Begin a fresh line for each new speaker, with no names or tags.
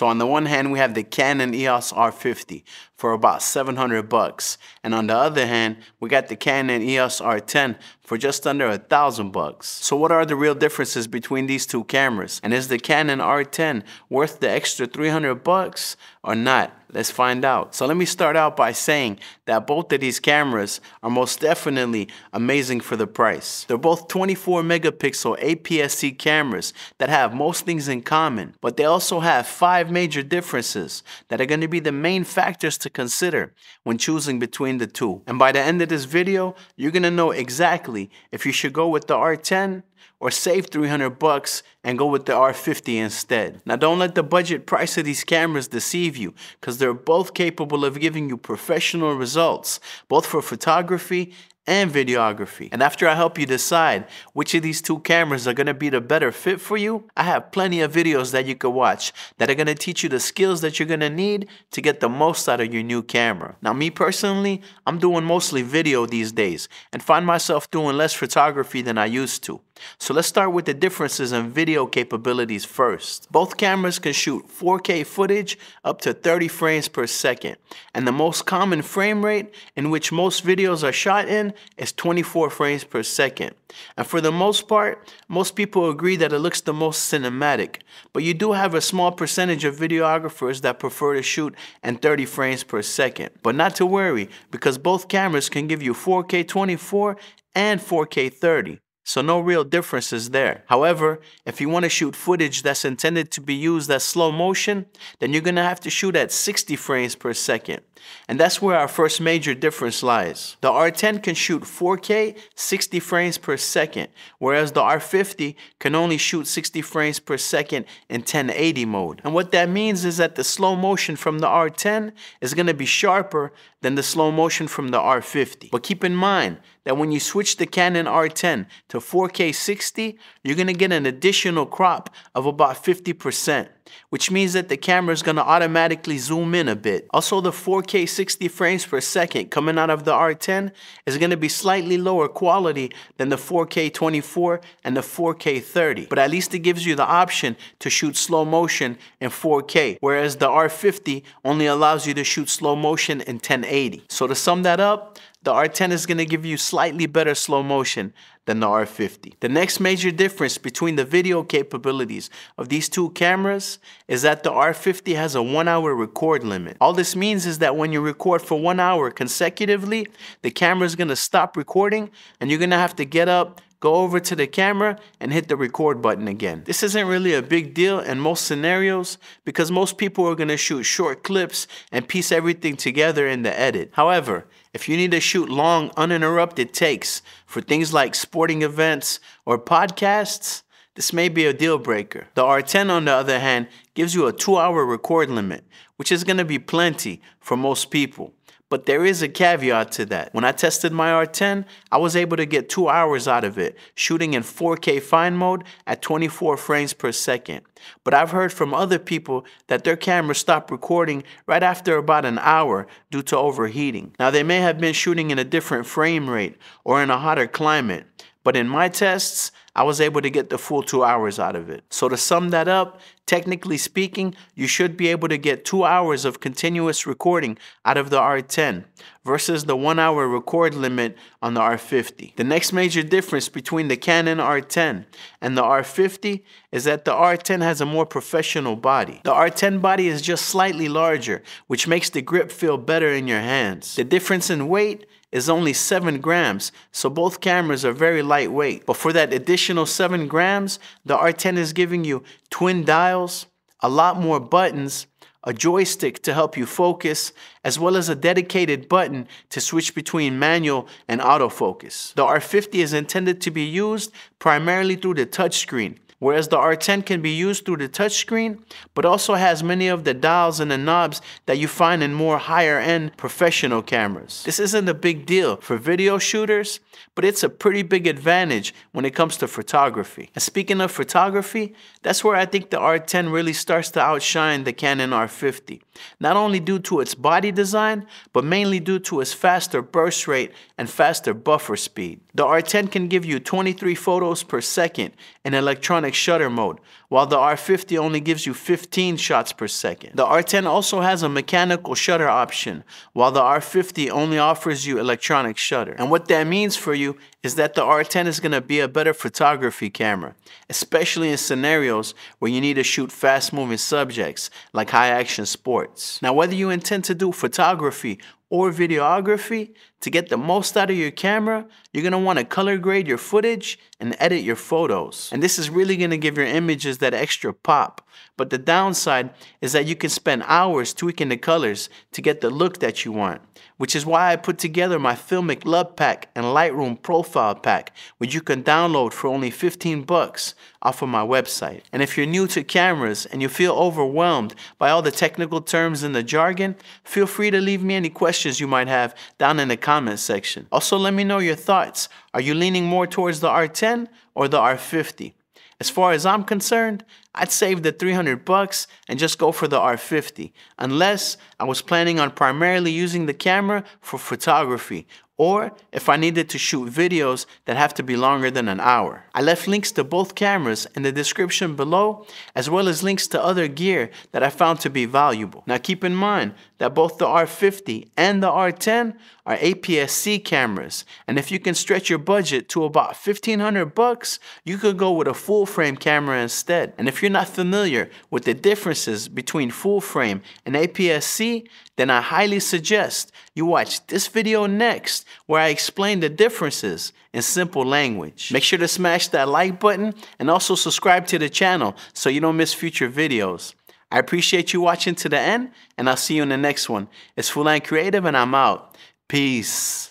So on the one hand, we have the Canon EOS R50 for about 700 bucks. And on the other hand, we got the Canon EOS R10 for just under a thousand bucks. So what are the real differences between these two cameras? And is the Canon R10 worth the extra 300 bucks or not? Let's find out. So let me start out by saying that both of these cameras are most definitely amazing for the price. They're both 24 megapixel APS-C cameras that have most things in common, but they also have five major differences that are going to be the main factors to consider when choosing between the two. And by the end of this video, you're going to know exactly if you should go with the R10 or save 300 bucks and go with the R50 instead. Now don't let the budget price of these cameras deceive you because they're both capable of giving you professional results, both for photography and videography. And after I help you decide which of these two cameras are gonna be the better fit for you, I have plenty of videos that you can watch that are gonna teach you the skills that you're gonna need to get the most out of your new camera. Now me personally, I'm doing mostly video these days and find myself doing less photography than I used to. So let's start with the differences in video capabilities first. Both cameras can shoot 4K footage up to 30 frames per second, and the most common frame rate in which most videos are shot in is 24 frames per second. And for the most part, most people agree that it looks the most cinematic, but you do have a small percentage of videographers that prefer to shoot in 30 frames per second. But not to worry, because both cameras can give you 4K 24 and 4K 30 so no real differences there. However, if you want to shoot footage that's intended to be used as slow motion, then you're going to have to shoot at 60 frames per second. And that's where our first major difference lies. The R10 can shoot 4K 60 frames per second, whereas the R50 can only shoot 60 frames per second in 1080 mode. And what that means is that the slow motion from the R10 is going to be sharper than the slow motion from the R50. But keep in mind that when you switch the Canon R10 to 4K 60, you're to get an additional crop of about 50% which means that the camera is going to automatically zoom in a bit. Also, the 4K 60 frames per second coming out of the R10 is going to be slightly lower quality than the 4K 24 and the 4K 30, but at least it gives you the option to shoot slow motion in 4K, whereas the R50 only allows you to shoot slow motion in 1080. So to sum that up, the R10 is going to give you slightly better slow motion than the R50. The next major difference between the video capabilities of these two cameras is that the R50 has a one hour record limit. All this means is that when you record for one hour consecutively, the camera is going to stop recording and you're going to have to get up go over to the camera and hit the record button again. This isn't really a big deal in most scenarios because most people are gonna shoot short clips and piece everything together in the edit. However, if you need to shoot long, uninterrupted takes for things like sporting events or podcasts, this may be a deal breaker. The R10, on the other hand, gives you a two hour record limit, which is gonna be plenty for most people. But there is a caveat to that. When I tested my R10, I was able to get two hours out of it, shooting in 4K fine mode at 24 frames per second. But I've heard from other people that their cameras stopped recording right after about an hour due to overheating. Now they may have been shooting in a different frame rate or in a hotter climate, but in my tests, I was able to get the full two hours out of it. So to sum that up, technically speaking, you should be able to get two hours of continuous recording out of the R10 versus the one hour record limit on the R50. The next major difference between the Canon R10 and the R50 is that the R10 has a more professional body. The R10 body is just slightly larger, which makes the grip feel better in your hands. The difference in weight is only 7 grams, so both cameras are very lightweight. But for that additional 7 grams, the R10 is giving you twin dials, a lot more buttons, a joystick to help you focus, as well as a dedicated button to switch between manual and autofocus. The R50 is intended to be used primarily through the touchscreen, whereas the R10 can be used through the touchscreen, but also has many of the dials and the knobs that you find in more higher end professional cameras. This isn't a big deal for video shooters, but it's a pretty big advantage when it comes to photography. And speaking of photography, that's where I think the R10 really starts to outshine the Canon R50. Not only due to its body design, but mainly due to its faster burst rate and faster buffer speed. The R10 can give you 23 photos per second in electronic shutter mode, while the R50 only gives you 15 shots per second. The R10 also has a mechanical shutter option, while the R50 only offers you electronic shutter. And what that means for you is that the R10 is going to be a better photography camera, especially in scenarios where you need to shoot fast moving subjects like high action sports. Now, whether you intend to do photography or videography, to get the most out of your camera, you're gonna wanna color grade your footage and edit your photos. And this is really gonna give your images that extra pop. But the downside is that you can spend hours tweaking the colors to get the look that you want, which is why I put together my Filmic LUT Pack and Lightroom Profile Pack, which you can download for only 15 bucks off of my website. And if you're new to cameras and you feel overwhelmed by all the technical terms and the jargon, feel free to leave me any questions you might have down in the comment section. Also, let me know your thoughts. Are you leaning more towards the R10 or the R50? As far as I'm concerned, I'd save the 300 bucks and just go for the R50, unless I was planning on primarily using the camera for photography or if I needed to shoot videos that have to be longer than an hour. I left links to both cameras in the description below, as well as links to other gear that I found to be valuable. Now keep in mind that both the R50 and the R10 are APS-C cameras, and if you can stretch your budget to about 1500 bucks, you could go with a full frame camera instead. And if you're not familiar with the differences between full frame and APS-C, then I highly suggest you watch this video next where I explain the differences in simple language. Make sure to smash that like button and also subscribe to the channel so you don't miss future videos. I appreciate you watching to the end and I'll see you in the next one. It's Fulaan Creative and I'm out. Peace.